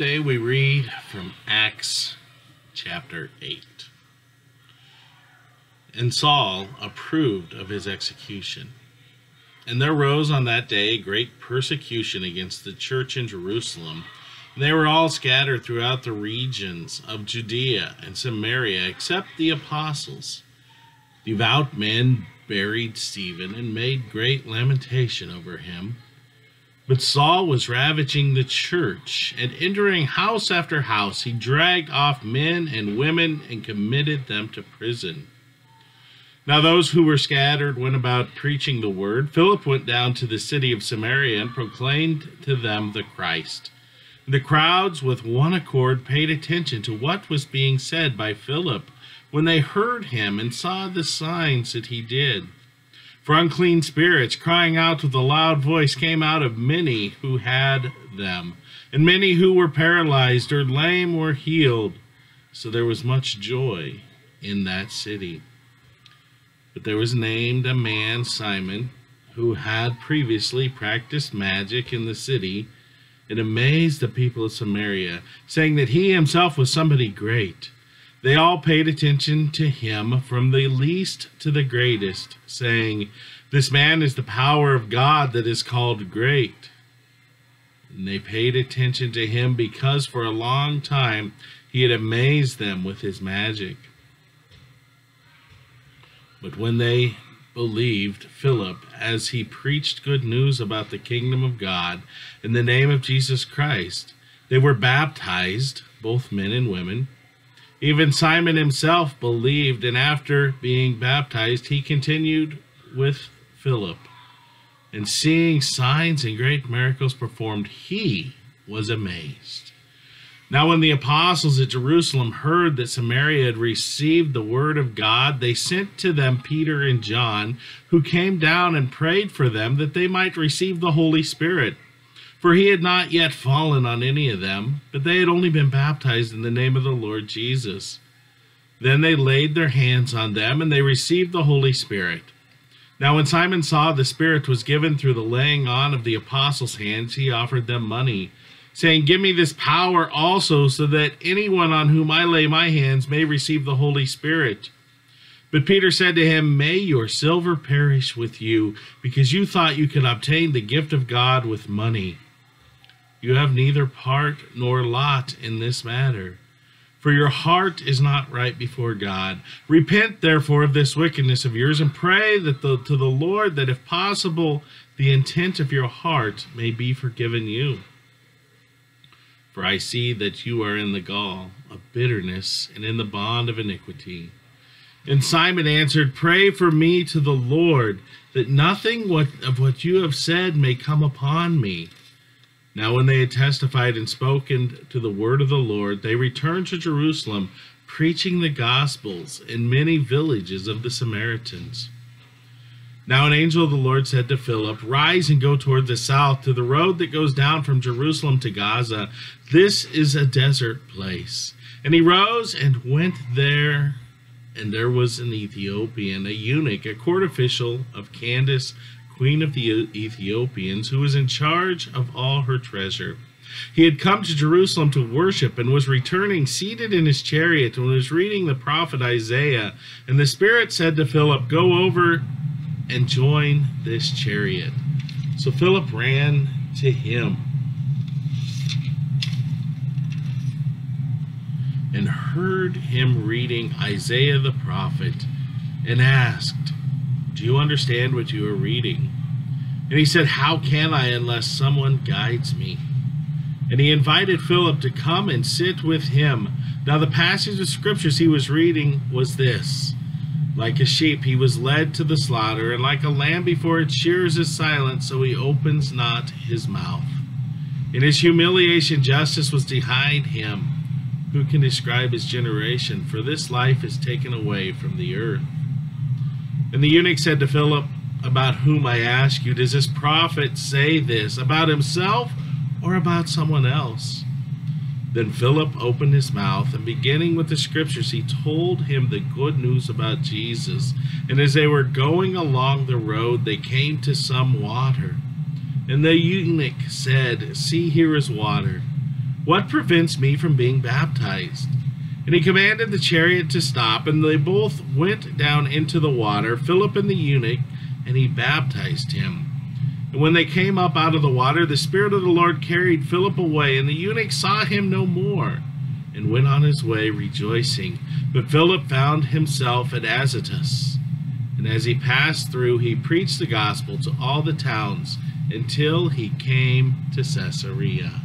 Today we read from Acts chapter 8. And Saul approved of his execution. And there rose on that day great persecution against the church in Jerusalem. And they were all scattered throughout the regions of Judea and Samaria, except the apostles. Devout men buried Stephen and made great lamentation over him. But Saul was ravaging the church, and entering house after house, he dragged off men and women and committed them to prison. Now, those who were scattered went about preaching the word. Philip went down to the city of Samaria and proclaimed to them the Christ. The crowds, with one accord, paid attention to what was being said by Philip when they heard him and saw the signs that he did. For unclean spirits, crying out with a loud voice, came out of many who had them, and many who were paralyzed or lame were healed. So there was much joy in that city. But there was named a man, Simon, who had previously practiced magic in the city and amazed the people of Samaria, saying that he himself was somebody great. They all paid attention to him from the least to the greatest, saying, This man is the power of God that is called great. And they paid attention to him because for a long time he had amazed them with his magic. But when they believed Philip as he preached good news about the kingdom of God in the name of Jesus Christ, they were baptized, both men and women. Even Simon himself believed, and after being baptized, he continued with Philip. And seeing signs and great miracles performed, he was amazed. Now, when the apostles at Jerusalem heard that Samaria had received the word of God, they sent to them Peter and John, who came down and prayed for them that they might receive the Holy Spirit. For he had not yet fallen on any of them, but they had only been baptized in the name of the Lord Jesus. Then they laid their hands on them, and they received the Holy Spirit. Now, when Simon saw the Spirit was given through the laying on of the apostles' hands, he offered them money saying, Give me this power also, so that anyone on whom I lay my hands may receive the Holy Spirit. But Peter said to him, May your silver perish with you, because you thought you could obtain the gift of God with money. You have neither part nor lot in this matter. For your heart is not right before God. Repent, therefore, of this wickedness of yours, and pray that the, to the Lord that, if possible, the intent of your heart may be forgiven you. For I see that you are in the gall of bitterness and in the bond of iniquity. And Simon answered, Pray for me to the Lord, that nothing what, of what you have said may come upon me. Now, when they had testified and spoken to the word of the Lord, they returned to Jerusalem, preaching the Gospels in many villages of the Samaritans. Now an angel of the Lord said to Philip, Rise and go toward the south to the road that goes down from Jerusalem to Gaza. This is a desert place. And he rose and went there, and there was an Ethiopian, a eunuch, a court official of Candace, queen of the Ethiopians, who was in charge of all her treasure. He had come to Jerusalem to worship and was returning seated in his chariot and was reading the prophet Isaiah. And the Spirit said to Philip, Go over and join this chariot. So Philip ran to him and heard him reading Isaiah the prophet and asked, Do you understand what you are reading? And he said, How can I unless someone guides me? And he invited Philip to come and sit with him. Now, the passage of scriptures he was reading was this like a sheep, he was led to the slaughter, and like a lamb before its shears is silent, so he opens not his mouth. In his humiliation, justice was denied him. Who can describe his generation? For this life is taken away from the earth. And the eunuch said to Philip, About whom I ask you, does this prophet say this? About himself or about someone else? Then Philip opened his mouth, and beginning with the scriptures, he told him the good news about Jesus. And as they were going along the road, they came to some water. And the eunuch said, See, here is water. What prevents me from being baptized? And he commanded the chariot to stop, and they both went down into the water, Philip and the eunuch, and he baptized him. And when they came up out of the water, the Spirit of the Lord carried Philip away, and the eunuch saw him no more, and went on his way rejoicing. But Philip found himself at Azotus. And as he passed through, he preached the gospel to all the towns until he came to Caesarea.